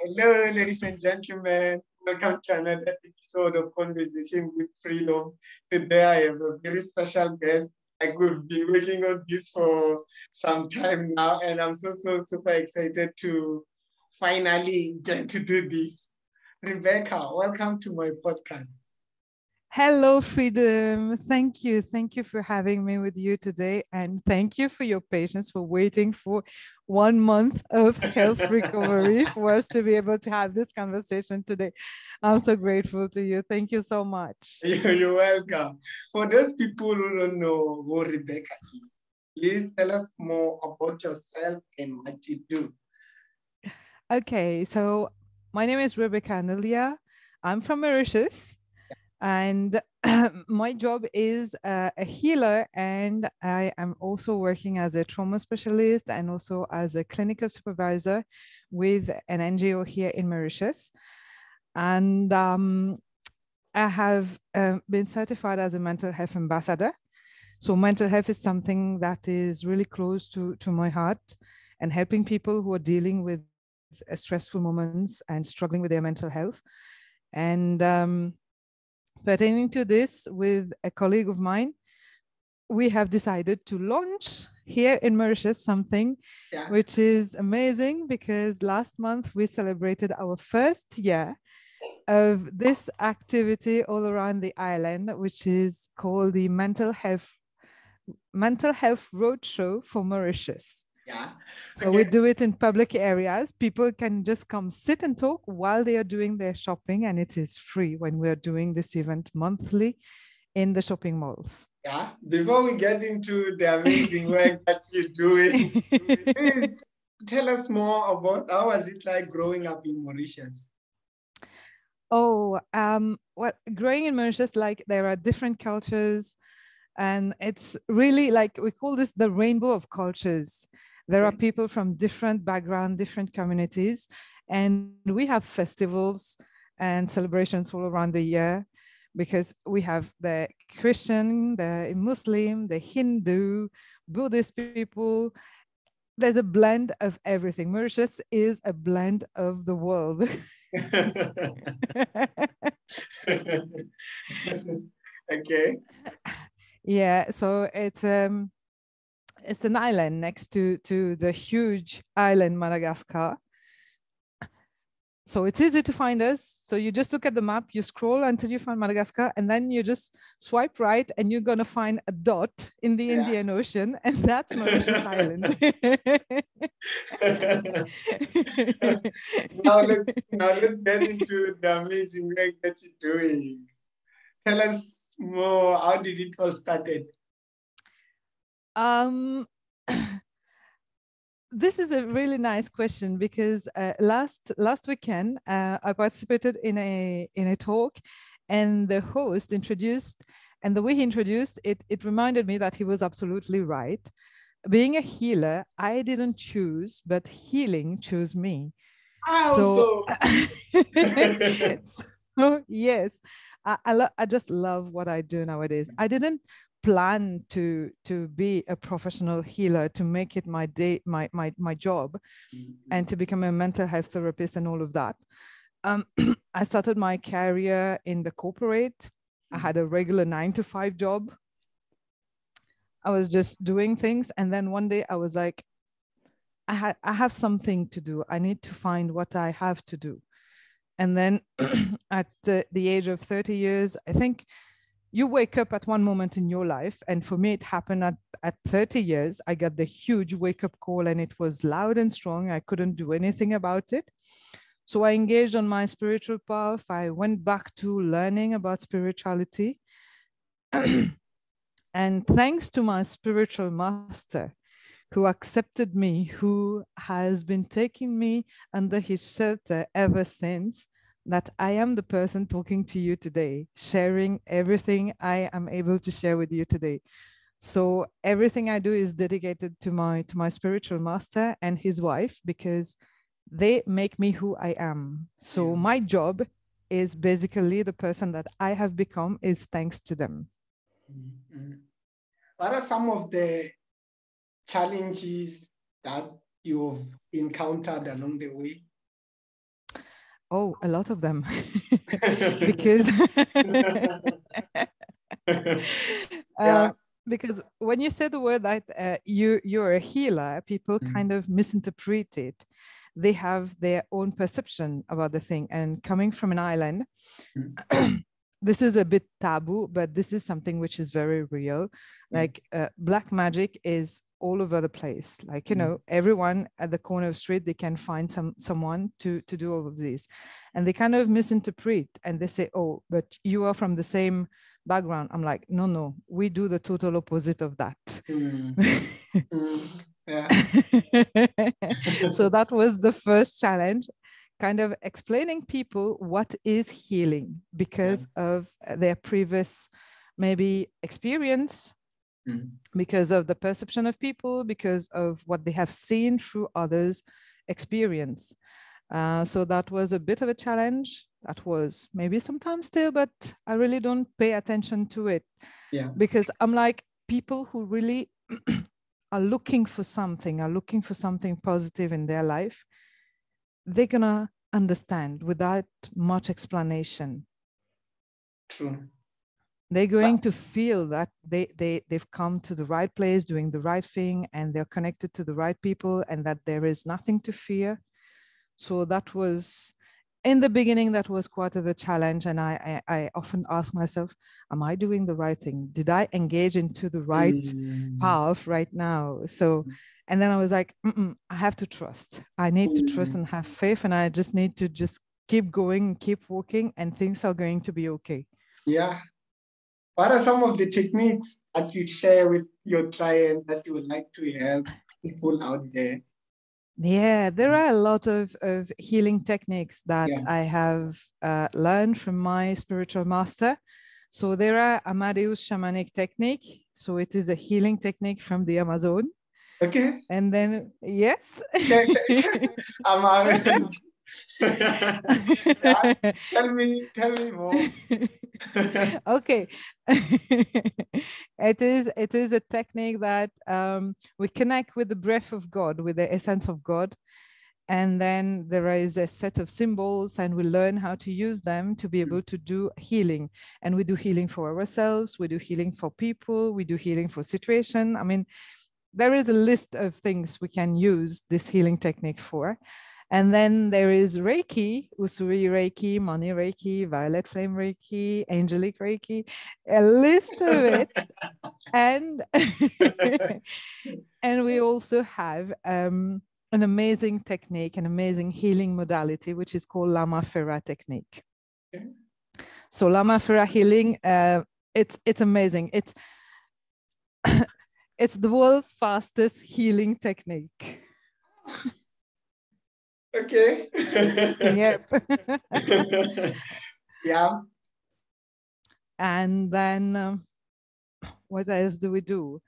Hello, ladies and gentlemen. Welcome to another episode of Conversation with Freedom. Today I have a very special guest. Like we've been working on this for some time now, and I'm so, so super excited to finally get to do this. Rebecca, welcome to my podcast. Hello, Freedom. Thank you. Thank you for having me with you today. And thank you for your patience for waiting for one month of health recovery for us to be able to have this conversation today. I'm so grateful to you. Thank you so much. You're welcome. For those people who don't know who Rebecca is, please tell us more about yourself and what you do. Okay, so my name is Rebecca Nulliah. I'm from Mauritius and my job is uh, a healer and i am also working as a trauma specialist and also as a clinical supervisor with an ngo here in mauritius. And um, i have uh, been certified as a mental health ambassador. So mental health is something that is really close to, to my heart and helping people who are dealing with stressful moments and struggling with their mental health. And um, pertaining to this with a colleague of mine, we have decided to launch here in Mauritius something yeah. which is amazing because last month we celebrated our first year of this activity all around the island, which is called the Mental Health Mental Health Roadshow for Mauritius. Yeah. So okay. we do it in public areas. People can just come sit and talk while they are doing their shopping, and it is free when we are doing this event monthly in the shopping malls. Yeah. Before we get into the amazing work that you're doing, please tell us more about how was it like growing up in Mauritius? Oh, um, what growing in Mauritius, like there are different cultures, and it's really like we call this the rainbow of cultures there are people from different background, different communities, and we have festivals and celebrations all around the year because we have the Christian, the Muslim, the Hindu, Buddhist people. There's a blend of everything. Mauritius is a blend of the world. okay. Yeah, so it's um it's an island next to, to the huge island Madagascar. So it's easy to find us. So you just look at the map, you scroll until you find Madagascar, and then you just swipe right, and you're gonna find a dot in the yeah. Indian Ocean, and that's Mauritius Island. now let's now let's get into the amazing work that you're doing. Tell us more. How did it all started? Um, this is a really nice question because uh, last last weekend uh, I participated in a in a talk, and the host introduced, and the way he introduced it, it reminded me that he was absolutely right. Being a healer, I didn't choose, but healing chose me. so, so yes, I I, lo- I just love what I do nowadays. I didn't plan to to be a professional healer to make it my day my my, my job mm-hmm. and to become a mental health therapist and all of that. Um, i started my career in the corporate. Mm-hmm. i had a regular nine to five job. I was just doing things and then one day i was like i had i have something to do. I need to find what i have to do. And then at the, the age of 30 years i think you wake up at one moment in your life and for me it happened at, at 30 years. I got the huge wake up call and it was loud and strong. I couldn't do anything about it. So i engaged on my spiritual path. I went back to learning about spirituality. And thanks to my spiritual master who accepted me who has been taking me under his shelter ever since that I am the person talking to you today, sharing everything I am able to share with you today. So everything I do is dedicated to my to my spiritual master and his wife because they make me who I am. So yeah. my job is basically the person that I have become is thanks to them. Mm-hmm. What are some of the challenges that you've encountered along the way? Oh, a lot of them, because Yeah. uh, because when you say the word that uh, you you're a healer, people Mm. kind of misinterpret it. They have their own perception about the thing. And coming from an island, Mm. this is a bit taboo, but this is something which is very real. Like uh, black magic is all over the place. Like you Mm. know, everyone at the corner of the street they can find some someone to to do all of this, and they kind of misinterpret and they say, "Oh, but you are from the same background." I'm like, "No, no, we do the total opposite of that." Mm, mm, yeah. so that was the first challenge kind of explaining people what is healing because of uh, their previous maybe experience Mm, because of the perception of people because of what they have seen through others experience. Uh, so that was a bit of a challenge. That was maybe sometimes still but i really don't pay attention to it. Yeah. because i'm like people who really are looking for something are looking for something positive in their life they're gonna understand without much explanation True. they're going to feel that they, they they've come to the right place doing the right thing and they're connected to the right people and that there is nothing to fear so that was in the beginning that was quite of a challenge and I, I i often ask myself am i doing the right thing did i engage into the right Mm, path right now so and then i was like "Mm-mm, i have to trust i need to trust Mm. and have faith and i just need to just keep going keep walking and things are going to be okay Yeah. What are some of the techniques that you share with your client that you would like to help people out there? Yeah, there are a lot of, of healing techniques that Yeah. I have uh, learned from my spiritual master. So there are Amadeus shamanic technique. So it is a healing technique from the Amazon. Okay. And then, yes. Out. Yeah, tell me, tell me more. okay. It is it is a technique that um, we connect with the breath of god with the essence of god. And then there is a set of symbols and we learn how to use them to be able to do healing. And we do healing for ourselves we do healing for people we do healing for situation. I mean there is a list of things we can use this healing technique for and then there is Reiki, Usui Reiki, Money Reiki, Violet Flame Reiki, Angelic Reiki, a list of it. and and we also have um, an amazing technique, an amazing healing modality, which is called Lama Fera technique. Okay. So Lama Fera healing, uh, it's it's amazing. It's it's the world's fastest healing technique. Okay. yep. yeah. and then um, what else do we do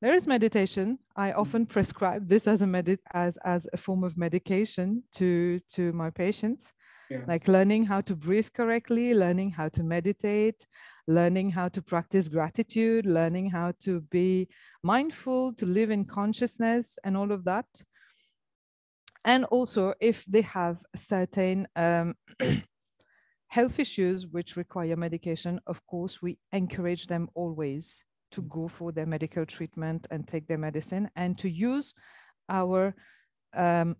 there is meditation i often prescribe this as a medit as as a form of medication to to my patients Yeah. like learning how to breathe correctly learning how to meditate learning how to practice gratitude learning how to be mindful to live in consciousness and all of that and also if they have certain um, health issues which require medication, of course, we encourage them always to go for their medical treatment and take their medicine and to use our um,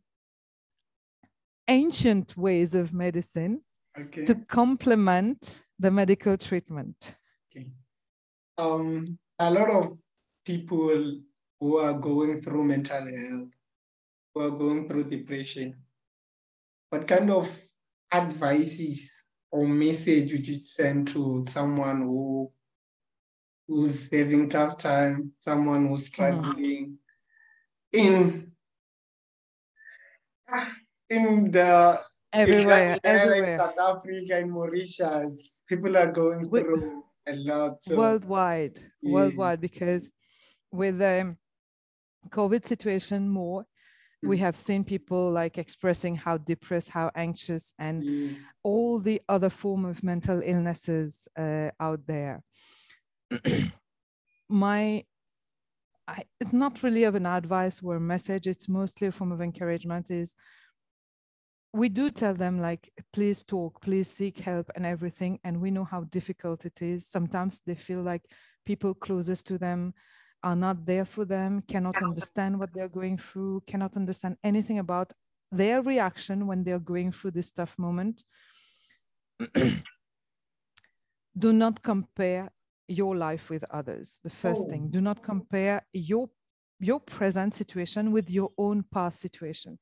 ancient ways of medicine Okay. to complement the medical treatment. Okay. Um, a lot of people who are going through mental health, who are going through depression, what kind of advices or message would you send to someone who who's having tough time, someone who's mm-hmm. struggling in ah, in the Everywhere, in everywhere, South Africa, in Mauritius, people are going We- through a lot. So worldwide, Yeah. worldwide, because with the COVID situation more, we Mm. have seen people like expressing how depressed, how anxious, and yes. all the other form of mental illnesses uh, out there. My, I, it's not really of an advice or a message. It's mostly a form of encouragement. Is we do tell them like please talk please seek help and everything and we know how difficult it is sometimes they feel like people closest to them are not there for them cannot understand what they're going through cannot understand anything about their reaction when they're going through this tough moment. Do not compare your life with others. The first oh. thing do not compare your your present situation with your own past situation.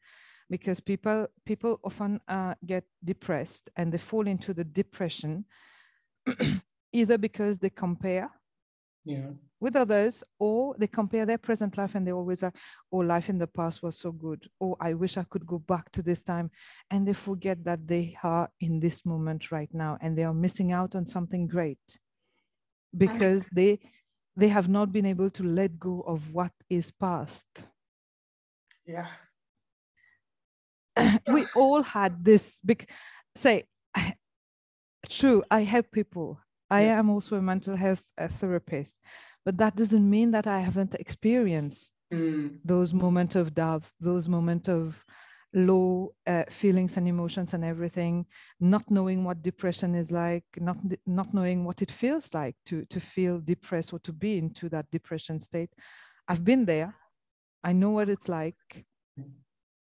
Because people people often uh, get depressed and they fall into the depression either because they compare yeah. with others or they compare their present life and they always are oh life in the past was so good. Oh i wish i could go back to this time. And they forget that they are in this moment right now and they are missing out on something great because they they have not been able to let go of what is past. Yeah. We all had this big say true i help people i yeah. am also a mental health a therapist but that doesn't mean that i haven't experienced mm. those moments of doubts those moments of low uh, feelings and emotions and everything not knowing what depression is like not not knowing what it feels like to to feel depressed or to be into that depression state i've been there i know what it's like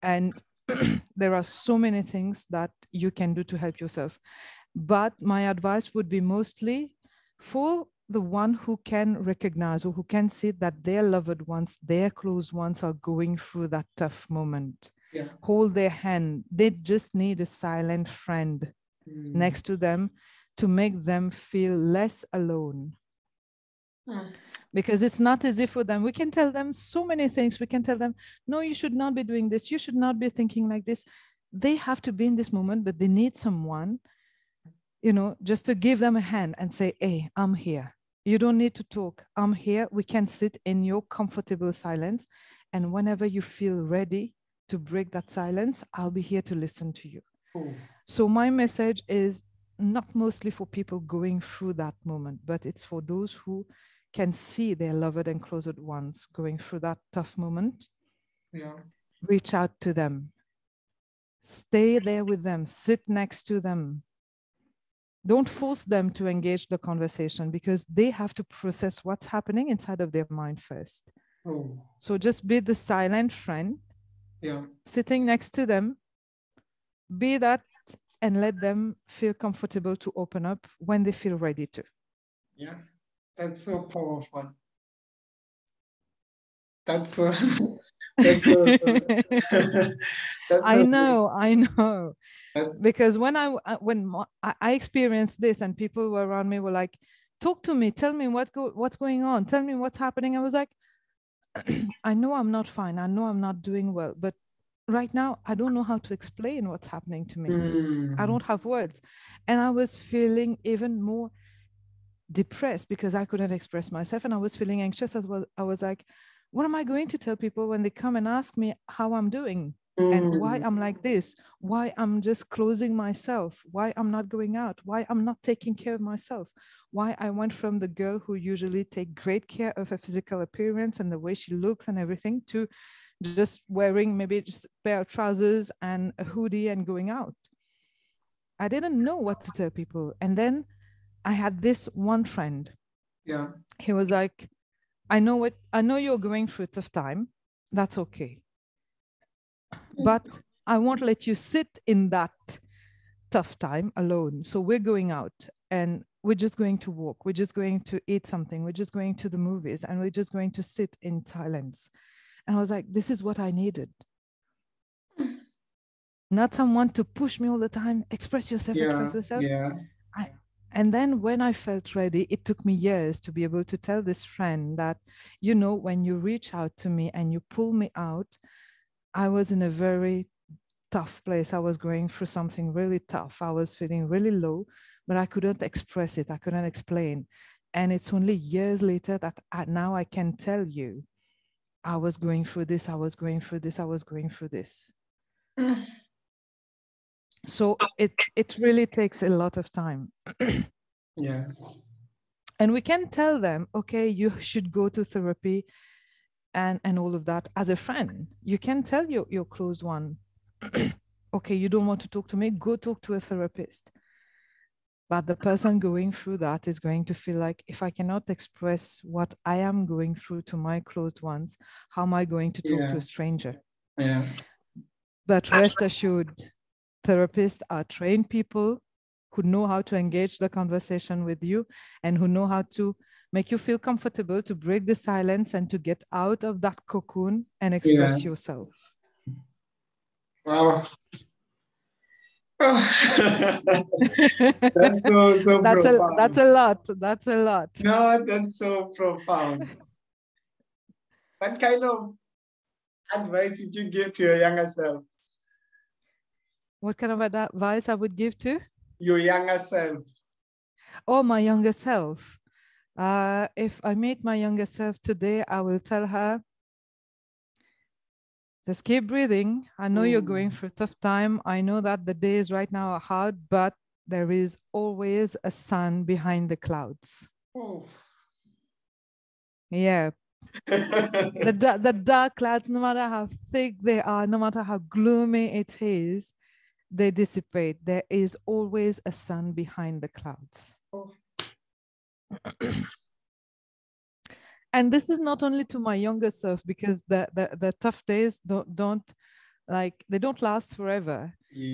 and there are so many things that you can do to help yourself. But my advice would be mostly for the one who can recognize or who can see that their loved ones, their close ones are going through that tough moment. Yeah. Hold their hand. They just need a silent friend mm. next to them to make them feel less alone. Mm because it's not easy for them. We can tell them so many things. We can tell them, no, you should not be doing this. You should not be thinking like this. They have to be in this moment, but they need someone, you know, just to give them a hand and say, hey, I'm here. You don't need to talk. I'm here. We can sit in your comfortable silence. And whenever you feel ready to break that silence, I'll be here to listen to you. Ooh. So, my message is not mostly for people going through that moment, but it's for those who can see their loved and closed ones going through that tough moment, yeah. reach out to them. Stay there with them, sit next to them. Don't force them to engage the conversation because they have to process what's happening inside of their mind first. Oh. So just be the silent friend, yeah. sitting next to them. Be that and let them feel comfortable to open up when they feel ready to. Yeah. That's so powerful. That's so. that's so, so that's I know, I know. Because when I uh, when I experienced this and people were around me were like, "Talk to me, tell me what go, what's going on, tell me what's happening." I was like, "I know I'm not fine. I know I'm not doing well, but right now I don't know how to explain what's happening to me. Mm. I don't have words," and I was feeling even more depressed because I couldn't express myself and I was feeling anxious as well. I was like, what am I going to tell people when they come and ask me how I'm doing mm. and why I'm like this, why I'm just closing myself, why I'm not going out, why I'm not taking care of myself, why I went from the girl who usually take great care of her physical appearance and the way she looks and everything to just wearing maybe just a pair of trousers and a hoodie and going out. I didn't know what to tell people. And then I had this one friend. Yeah. He was like, I know what I know you're going through a tough time. That's okay. But I won't let you sit in that tough time alone. So we're going out and we're just going to walk. We're just going to eat something. We're just going to the movies and we're just going to sit in silence. And I was like, this is what I needed. Not someone to push me all the time, express yourself, yeah, express yourself. Yeah. And then when I felt ready, it took me years to be able to tell this friend that, you know, when you reach out to me and you pull me out, I was in a very tough place. I was going through something really tough. I was feeling really low, but I couldn't express it. I couldn't explain. And it's only years later that I, now I can tell you I was going through this, I was going through this, I was going through this. Mm. So it it really takes a lot of time yeah and we can tell them okay you should go to therapy and and all of that as a friend you can tell your your closed one okay, you don't want to talk to me, go talk to a therapist. But the person going through that is going to feel like if I cannot express what I am going through to my closed ones, how am I going to talk Yeah. to a stranger? Yeah. But rest assured, therapists are trained people who know how to engage the conversation with you and who know how to make you feel comfortable to break the silence and to get out of that cocoon and express Yeah. yourself. Wow. Oh. that's so so that's a profound. that's a lot. That's a lot. No, that's so profound. What kind of advice would you give to your younger self? What kind of advice I would give to? Your younger self. Oh, my younger self. Uh, if I meet my younger self today, I will tell her, just keep breathing. I know you're going Mm. through a tough time. I know that the days right now are hard, but there is always a sun behind the clouds. Yeah, the, the dark clouds, no matter how thick they are, no matter how gloomy it is, they dissipate. There is always a sun behind the clouds. Oh. and this is not only to my younger self because the, the, the tough days don't, don't like they don't last forever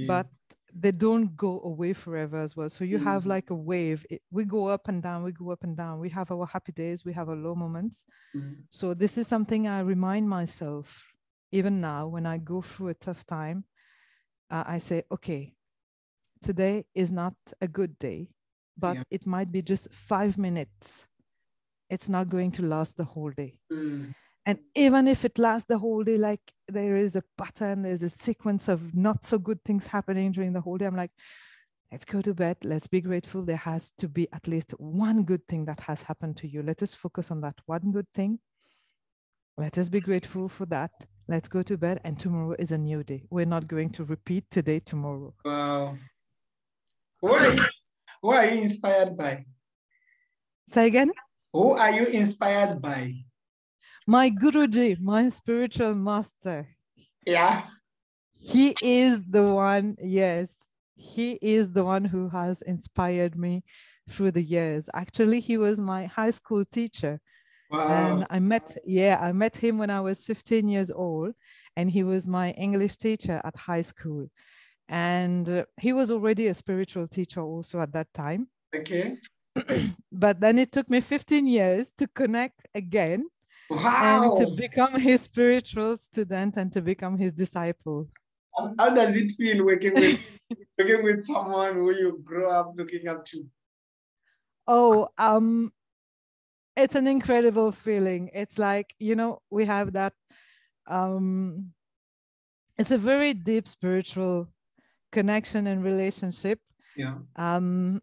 but they don't go away forever as well so you have Mhm. like a wave It- we go up and down we go up and down we have our happy days we have our low moments Mm. so this is something I remind myself even now when I go through a tough time. Uh, I say, okay, today is not a good day, but Yeah. it might be just five minutes. It's not going to last the whole day. Mm. And even if it lasts the whole day, like there is a pattern, there's a sequence of not so good things happening during the whole day, I'm like, let's go to bed. Let's be grateful. There has to be at least one good thing that has happened to you. Let us focus on that one good thing. Let us be grateful for that. Let's go to bed. And tomorrow is a new day. We're not going to repeat today, tomorrow. Wow. Who are, you, who are you inspired by? Say again. Who are you inspired by? My Guruji, my spiritual master, Yeah. he is the one, yes, he is the one who has inspired me through the years. Actually, he was my high school teacher. Wow. And I met, yeah, I met him when I was 15 years old, and he was my English teacher at high school. And uh, he was already a spiritual teacher also at that time. okay. But then it took me 15 years to connect again Wow. and to become his spiritual student and to become his disciple. How how does it feel working with working with someone who you grow up looking up to? Oh, um, it's an incredible feeling. It's like, you know, we have that um it's a very deep spiritual connection and relationship. Yeah. Um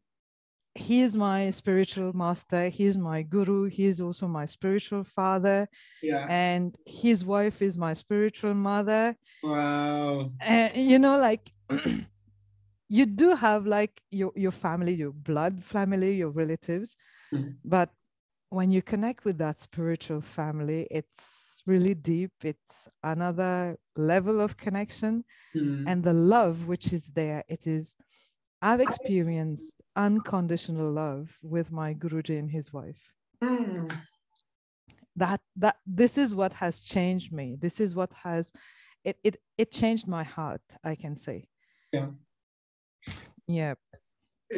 he is my spiritual master, he's my guru, he is also my spiritual father, Yeah. and his wife is my spiritual mother. Wow. and you know like you do have like your, your family your blood family your relatives Mhm. but when you connect with that spiritual family it's really deep. It's another level of connection Mm. and the love which is there. It is i've experienced unconditional love with my guruji and his wife. Mm. that that this is what has changed me. This is what has it it, it changed my heart i can say. Yeah. yeah.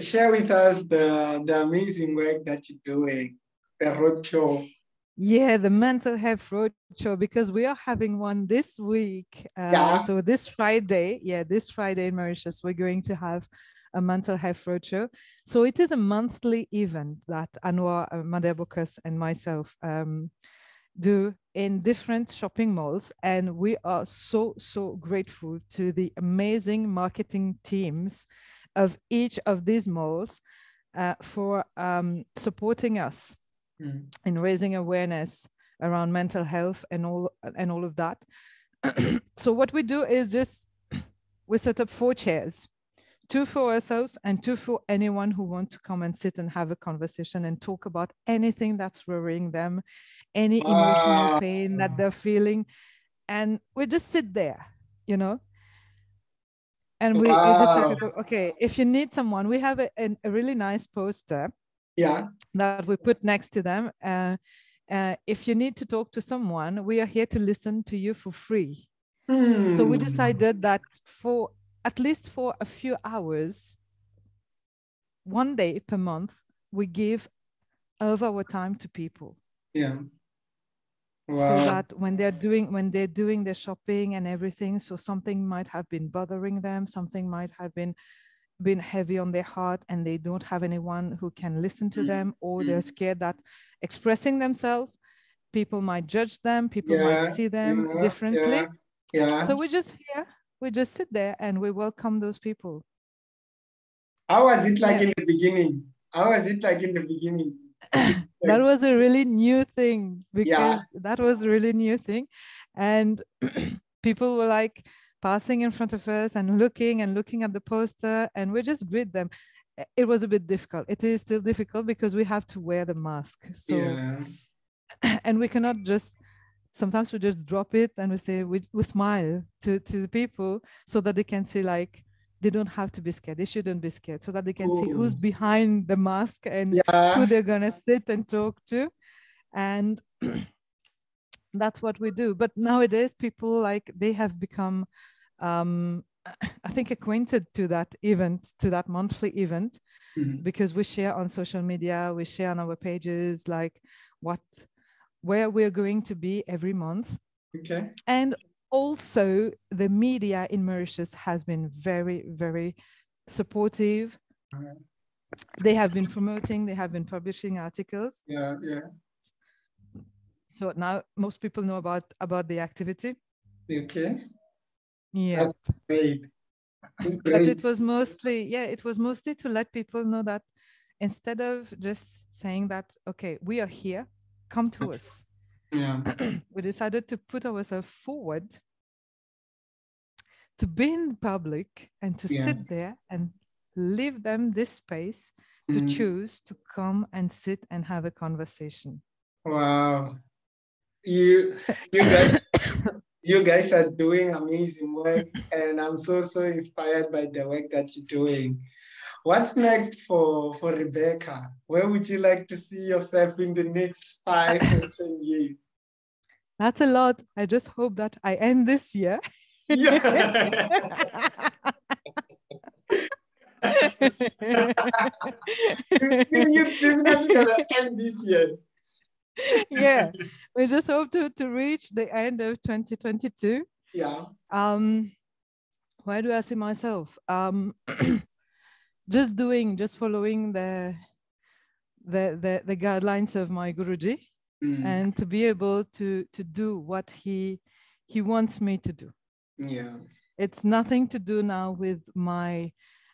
Share with us the, the amazing work that you're doing, roadshow. Yeah, the mental health roadshow because we are having one this week. Uh, Yeah. So this Friday, yeah, this Friday in Mauritius, we're going to have a mental health roadshow. So it is a monthly event that Anwar uh, Madabukas and myself um, do in different shopping malls, and we are so so grateful to the amazing marketing teams of each of these malls uh, for um, supporting us Mm. in raising awareness around mental health and all and all of that. so what we do is just we set up four chairs, two for ourselves and two for anyone who want to come and sit and have a conversation and talk about anything that's worrying them, any emotional pain that they're feeling, and we just sit there, you know. and we, wow. we just okay, if you need someone, we have a, a, a, really nice poster. Yeah. That we put next to them. Uh, uh, if you need to talk to someone, we are here to listen to you for free. Mm. So we decided that for at least for a few hours, one day per month, we give of our time to people. Yeah. Wow. So that when they're doing when they're doing their shopping and everything, so something might have been bothering them, something might have been been heavy on their heart and they don't have anyone who can listen to mm. them or they're mm. scared that expressing themselves people might judge them people yeah, might see them yeah, differently. yeah, yeah so we just here we just sit there and we welcome those people. How was it like in the beginning? How was it like in the beginning? That was a really new thing because that was a really new thing and people were like passing in front of us and looking and looking at the poster and we just greet them it was a bit difficult it is still difficult because we have to wear the mask so yeah. and we cannot just sometimes we just drop it and we say we, we smile to to the people so that they can see like they don't have to be scared they shouldn't be scared so that they can Ooh. see who's behind the mask and yeah. who they're gonna sit and talk to and that's what we do. But nowadays people like they have become um, i think acquainted to that event to that monthly event mm-hmm. because we share on social media we share on our pages like what where we're going to be every month. Okay. And also the media in mauritius has been very very supportive. Uh-huh. they have been promoting they have been publishing articles. Yeah yeah so now most people know about about the activity. Okay. Yeah. That's great. great. But it was mostly, yeah, it was mostly to let people know that instead of just saying that, okay, we are here, come to us. Yeah. we decided to put ourselves forward to be in public and to sit there and leave them this space to mm. choose to come and sit and have a conversation. Wow you you guys you guys are doing amazing work and i'm so so inspired by the work that you're doing. What's next for for rebecca? Where would you like to see yourself in the next five or ten years? That's a lot. I just hope that i end this year. Yeah. you're definitely gonna end this year. Yeah we just hope to, to reach the end of 2022. Yeah. Um, where do I see myself? Um, just doing, just following the the the, the guidelines of my Guruji, mm. and to be able to to do what he he wants me to do. Yeah. It's nothing to do now with my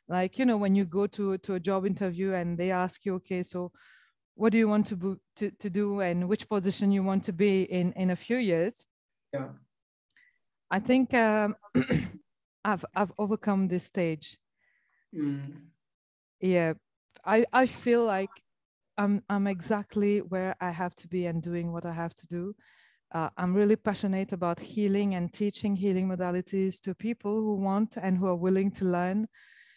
like you know when you go to to a job interview and they ask you okay so what do you want to, to, to do and which position you want to be in in a few years? Yeah. I think um, i've i've overcome this stage. Mm. yeah. I i feel like i'm i'm exactly where i have to be and doing what i have to do. Uh, i'm really passionate about healing and teaching healing modalities to people who want and who are willing to learn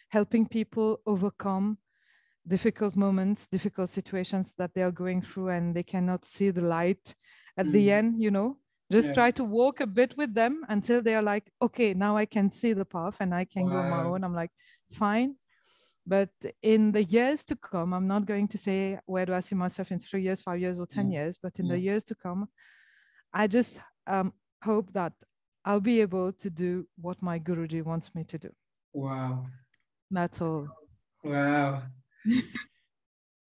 helping people overcome difficult moments, difficult situations that they are going through and they cannot see the light at mm. the end, you know, just yeah. try to walk a bit with them until they are like, okay, now I can see the path and I can wow. go my own. I'm like, fine. But in the years to come, I'm not going to say where do I see myself in three years, five years, or 10 yeah. years, but in the years to come, I just um, hope that I'll be able to do what my Guruji wants me to do. Wow. That's all. Wow.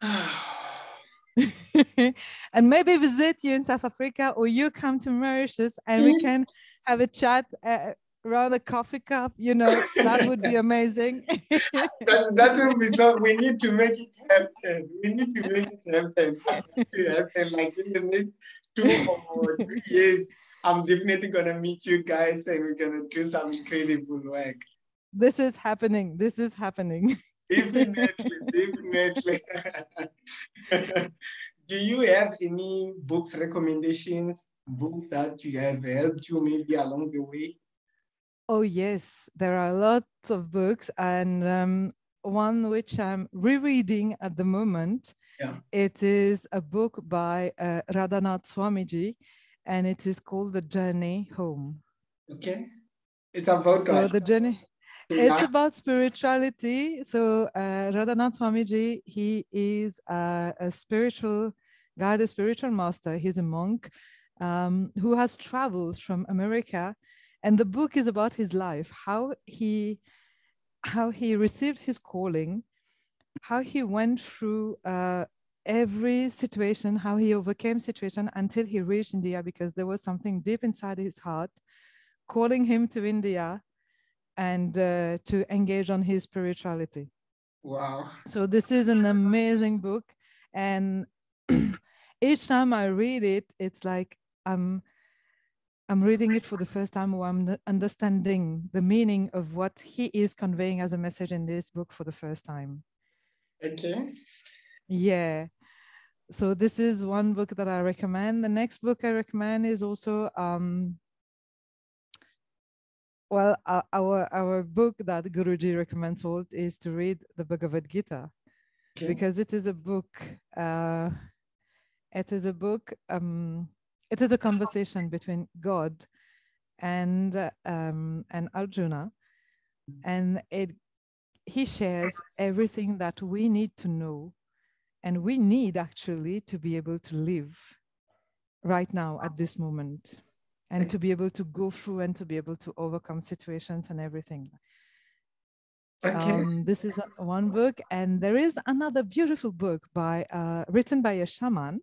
and maybe visit you in South Africa or you come to Mauritius and we can have a chat uh, around a coffee cup. You know, that would be amazing. that, that would be so. We need to make it happen. We need to make it happen. To happen. Like in the next two or three years, I'm definitely going to meet you guys and we're going to do some incredible work. This is happening. This is happening. Definitely, definitely. Do you have any books recommendations, books that you have helped you maybe along the way? Oh, yes, there are lots of books, and um, one which I'm rereading at the moment. Yeah. It is a book by uh, Radhanath Swamiji, and it is called The Journey Home. Okay. It's about So us. the journey. It's about spirituality. So uh, Radhanath Swamiji, he is a, a spiritual guide, a spiritual master. He's a monk um, who has traveled from America, and the book is about his life, how he how he received his calling, how he went through uh, every situation, how he overcame situation until he reached India because there was something deep inside his heart calling him to India and uh, to engage on his spirituality. Wow. So this is an amazing book, and each time I read it, it's like I'm I'm reading it for the first time, or I'm understanding the meaning of what he is conveying as a message in this book for the first time. Okay. Yeah. So this is one book that I recommend. The next book I recommend is also um well our our book that Guruji recommends all is to read the Bhagavad Gita Okay. because it is a book uh it is a book um it is a conversation between God and um and Arjuna and it he shares everything that we need to know and we need actually to be able to live right now at this moment and to be able to go through and to be able to overcome situations and everything Okay. um, this is one book and there is another beautiful book by uh, written by a shaman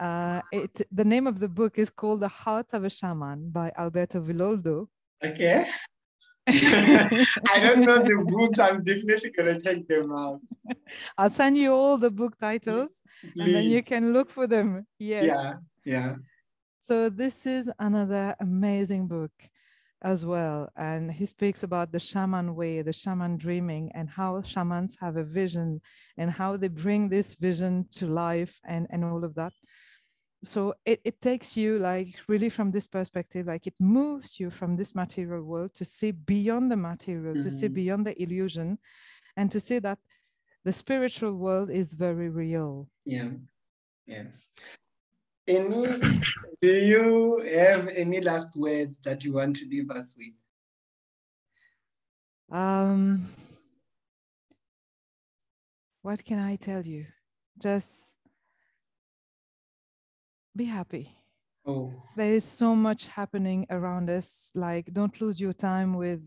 uh, it, the name of the book is called the heart of a shaman by alberto villoldo okay. I don't know the books. I'm definitely gonna check them out. i'll send you all the book titles and then you can look for them yes Yeah. Yeah. So this is another amazing book as well. And he speaks about the shaman way, the shaman dreaming, and how shamans have a vision and how they bring this vision to life and, and all of that. So it, it takes you like really from this perspective, like it moves you from this material world to see beyond the material, to see Mhm. beyond the illusion, and to see that the spiritual world is very real. Yeah. Yeah. Any, do you have any last words that you want to leave us with? Um, what can I tell you? Just be happy. Oh, There is so much happening around us. Like, don't lose your time with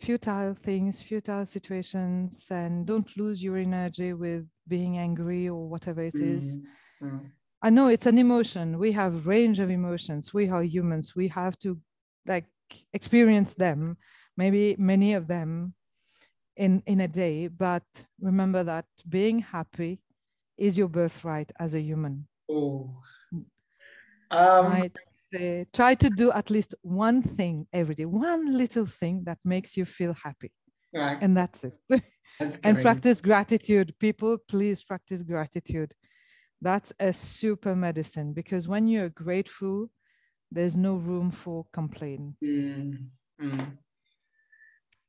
futile things, futile situations, and don't lose your energy with being angry or whatever it is. mm, mm, I know it's an emotion. We have range of emotions. We are humans. We have to like experience them, maybe many of them in in a day. But remember that being happy is your birthright as a human. oh. Um, right? Say, try to do at least one thing every day, one little thing that makes you feel happy, right, and that's it. that's and practice gratitude. People, please practice gratitude. That's a super medicine because when you're grateful, there's no room for complaint. Mm, mm.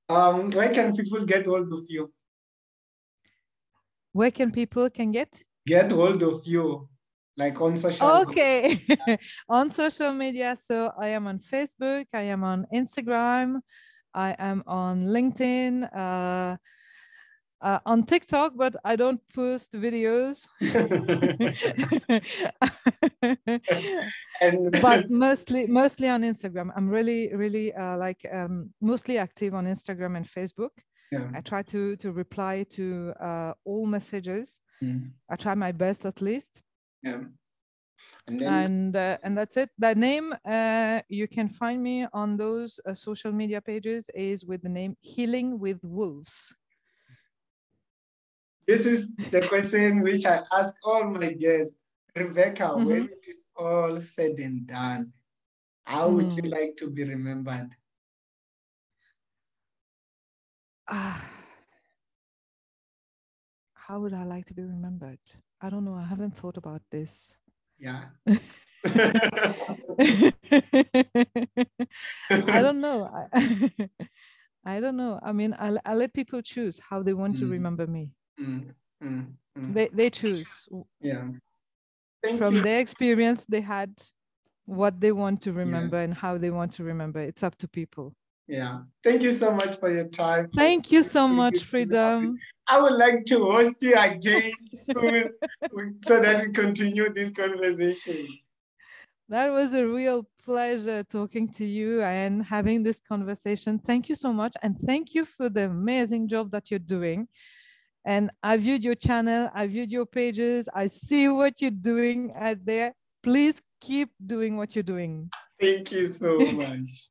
Um, where can people get hold of you? Where can people can get? Get hold of you, like on social. media. Okay, on social media. So I am on Facebook. I am on Instagram. I am on LinkedIn. Uh, uh, on TikTok, but I don't post videos. and but mostly mostly on instagram. I'm really really uh, like um, mostly active on instagram and facebook. Yeah. i try to to reply to uh, all messages. Mm, i try my best at least. Yeah. And then and uh, and that's it. The name uh, you can find me on those uh, social media pages is with the name healing with wolves this is the question which I ask all my guests. Rebecca, when Mhm. it is all said and done, how would you Mm. like to be remembered? Ah. how would i like to be remembered i don't know i haven't thought about this Yeah. I don't know. I, I don't know. I mean, I'll, I'll let people choose how they want mm. to remember me. Mm, mm, mm, they, they choose. Yeah. Thank From you. their experience, they had what they want to remember yeah. and how they want to remember. It's up to people. Yeah. Thank you so much for your time. Thank you so Thank much, you Freedom. I would like to host you again soon so that we continue this conversation. That was a real pleasure talking to you and having this conversation. Thank you so much. And thank you for the amazing job that you're doing. And I viewed your channel, I viewed your pages, I see what you're doing out there. Please keep doing what you're doing. Thank you so much.